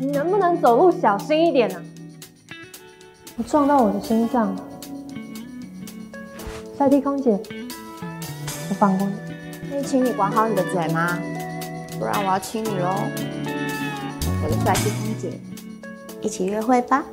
你能不能走路小心一点呢？你撞到我的身上了。赛弟空姐，我放过你。可以请你管好你的嘴吗？不然我要亲你喽。我的帅气空姐，一起约会吧。